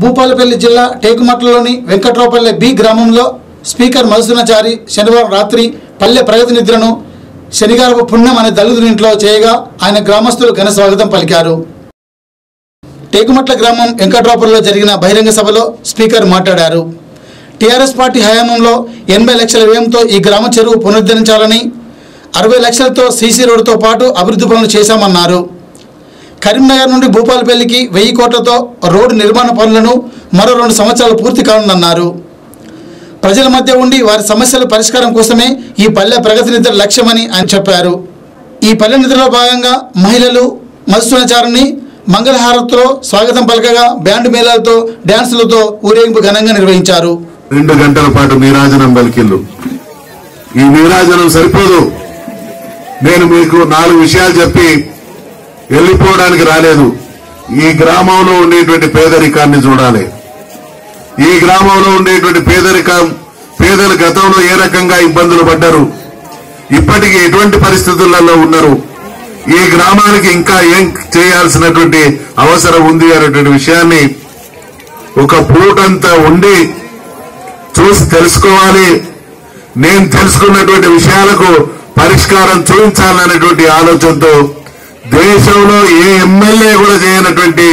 భూపాలపల్లి జిల్లా టేకుమట్లలోని వెంకట్రావుపల్లె బి గ్రామంలో స్పీకర్ మధుసూనాచారి శనివారం రాత్రి పల్లె ప్రగతి నిద్రను శనిగారపు పుణ్యం అనే దళితుని ఇంట్లో చేయగా ఆయన గ్రామస్తులు ఘన స్వాగతం పలికారు. టేకుమట్ల గ్రామం వెంకట్రావుపల్లిలో జరిగిన బహిరంగ సభలో స్పీకర్ మాట్లాడారు. టీఆర్ఎస్ పార్టీ హయాంలో ఎనభై లక్షల వ్యయంతో ఈ గ్రామ చెరువు పునరుద్ధరించాలని అరవై లక్షలతో సీసీ రోడ్డుతో పాటు అభివృద్ధి పనులు చేశామన్నారు. కరీంనగర్ నుండి భూపాలపల్లికి వెయ్యి కోట్లతో రోడ్డు నిర్మాణ పనులను మరో రెండు సంవత్సరాలు పూర్తి కానున్నారు ప్రజల మధ్య ఉండి వారి సమస్యల పరిష్కారం కోసమే ఈ పల్లె ప్రగతి నిద్ర లక్ష్యమని ఆయన చెప్పారు. ఈ పల్లె నిద్రలో భాగంగా మహిళలు మధుసూనాచారాన్ని మంగళహారతిలో స్వాగతం పలకగా బ్యాండ్ మేళాలతో డ్యాన్సులతో ఊరేగింపు ఘనంగా నిర్వహించారు. రెండు గంటల పాటు నీరాజనం పలికిల్లు. ఈ నీరాజనం సరిపోదు. నేను మీకు నాలుగు విషయాలు చెప్పి వెళ్ళిపోవడానికి రాలేదు. ఈ గ్రామంలో ఉండేటువంటి పేదరికాన్ని చూడాలి. ఈ గ్రామంలో ఉండేటువంటి పేదరికం పేదలు గతంలో ఏ రకంగా ఇబ్బందులు పడ్డారు ఇప్పటికీ ఎటువంటి పరిస్థితులలో ఉన్నారు ఈ గ్రామానికి ఇంకా ఏం చేయాల్సినటువంటి అవసరం ఉంది అనేటువంటి విషయాన్ని ఒక పూటంతా ఉండి చూసి తెలుసుకోవాలి. నేను తెలుసుకున్నటువంటి విషయాలకు పరిష్కారం చూపించాలనేటువంటి ఆలోచనతో దేశంలో ఏ ఎమ్మెల్యే కూడా చేయనటువంటి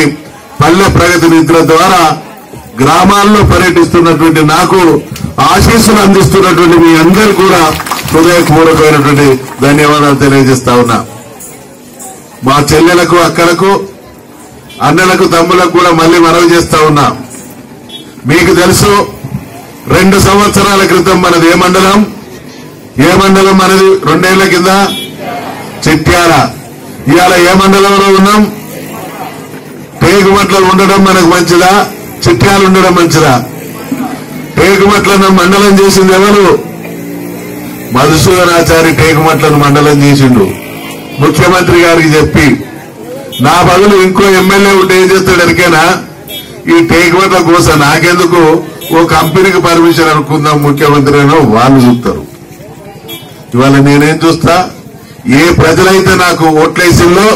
పల్లె ప్రగతి నిధుల ద్వారా గ్రామాల్లో పర్యటిస్తున్నటువంటి నాకు ఆశీస్సులు అందిస్తున్నటువంటి మీ అందరు కూడా హృదయపూర్వకమైనటువంటి ధన్యవాదాలు తెలియజేస్తా ఉన్నా. మా చెల్లెలకు అక్కలకు అన్నలకు తమ్ములకు కూడా మళ్ళీ మనవి చేస్తా ఉన్నా. మీకు తెలుసు రెండు సంవత్సరాల క్రితం మనది ఏ మండలం? ఏ మండలం మనది? రెండేళ్ళ కింద? చిట్యాల. ఇవాళ ఏ మండలంలో ఉన్నాం? పేగుమట్లలో ఉండడం మనకు మంచిదా? చిట్యాలు ఉండడం మంచిదా? పేగుమట్లను మండలం చేసింది ఎవరు? మధుసూదనాచారి టేకుమట్లను మండలం చేసిండు. ముఖ్యమంత్రి గారికి చెప్పి నా బదులు ఇంకో ఎమ్మెల్యే ఉంటే ఏం చేస్తాడు ఎరికేనా ఈ టేకుమట్ల కోసం నాకెందుకు ఓ కంపెనీకి పర్మిషన్ అనుకుందాం ముఖ్యమంత్రి అయినా వాళ్ళు చూస్తారు ఇవాళ నేనేం చూస్తా? ఏ ప్రజలైతే నాకు ఓట్లేసిందో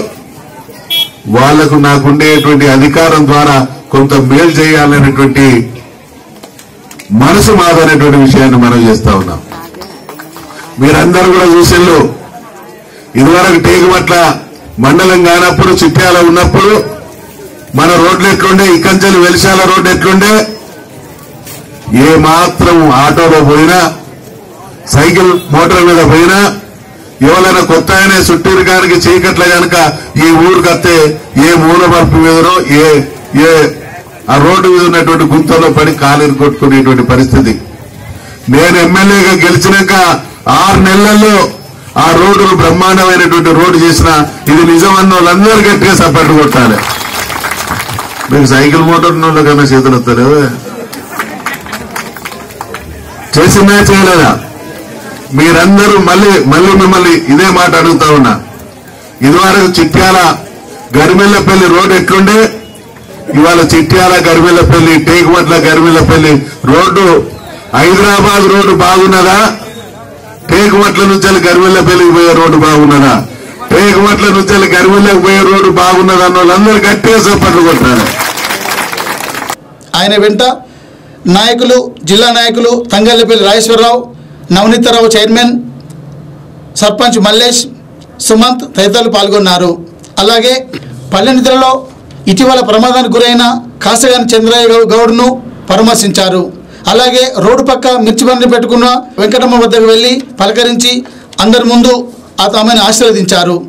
వాళ్ళకు నాకుండేటువంటి అధికారం ద్వారా కొంత మేలు చేయాలనేటువంటి మనసు మాదనేటువంటి విషయాన్ని మనం చేస్తా ఉన్నాం. మీరందరూ కూడా చూసిళ్ళు. ఇదివరకు టేకుమట్ల మండలం కానప్పుడు చిట్యాల ఉన్నప్పుడు మన రోడ్లు ఎట్లుండే ఇకంచెలు వెలిశాల రోడ్డు ఎట్లుండే ఏ మాత్రం ఆటోలో పోయినా సైకిల్ మోటార్ మీద పోయినా ఎవరైనా కొత్త ఆయన చుట్టూరు గారికి చీకట్ల గనక ఈ ఊరికి వస్తే ఏ మూల బల్పు మీదనో ఏ ఏ ఆ రోడ్డు మీద ఉన్నటువంటి గుంతలో పడి కాలు కొట్టుకునేటువంటి పరిస్థితి. నేను ఎమ్మెల్యేగా గెలిచినాక ఆరు నెలల్లో ఆ రోడ్డును బ్రహ్మాండమైనటువంటి రోడ్డు చేసిన ఇది నిజం అన్న వాళ్ళందరూ గట్టిగా సపోర్ట్ కొట్టాలి. మీకు సైకిల్ మోటార్ ఉన్న వాళ్ళకన్నా చేతులు వస్తలేవు చేసిందా చేయలేదా? మీరందరూ మళ్ళీ మళ్ళీ మిమ్మల్ని ఇదే మాట అడుగుతా ఉన్నా. ఇదివరకు చిట్యాల గరిమెల్లపల్లి రోడ్ ఎట్లుండే? ఇవాళ చిట్యాల గరిమెల్లపల్లి టేకుమట్ల గరిమెల్లపల్లి రోడ్డు హైదరాబాద్ రోడ్డు బాగున్నదా? టేకుమట్ల నుంచి గరిమెల్లపల్లికి పోయే రోడ్డు బాగున్నదా? టేకుమట్ల నుంచి గరిమెల్లకి పోయే రోడ్డు బాగున్నదా అన్న వాళ్ళందరూ గట్టిగా సపోర్ట్లు కొట్టాలి. ఆయన వెంట నాయకులు జిల్లా నాయకులు తంగళ్ళపల్లి రాజేశ్వరరావు నవనీతరావు చైర్మన్ సర్పంచ్ మల్లేష్ సుమంత్ తదితరులు పాల్గొన్నారు. అలాగే పల్లె నిధులలో ఇటీవల ప్రమాదానికి గురైన కాసగాని చంద్రయ్య గౌడ్ను పరామర్శించారు. అలాగే రోడ్డు పక్క మిర్చి బండి పెట్టుకున్న వెంకటమ్మ వద్దకు వెళ్ళి పలకరించి అందరి ముందు ఆ- ఆమెను ఆశీర్వదించారు.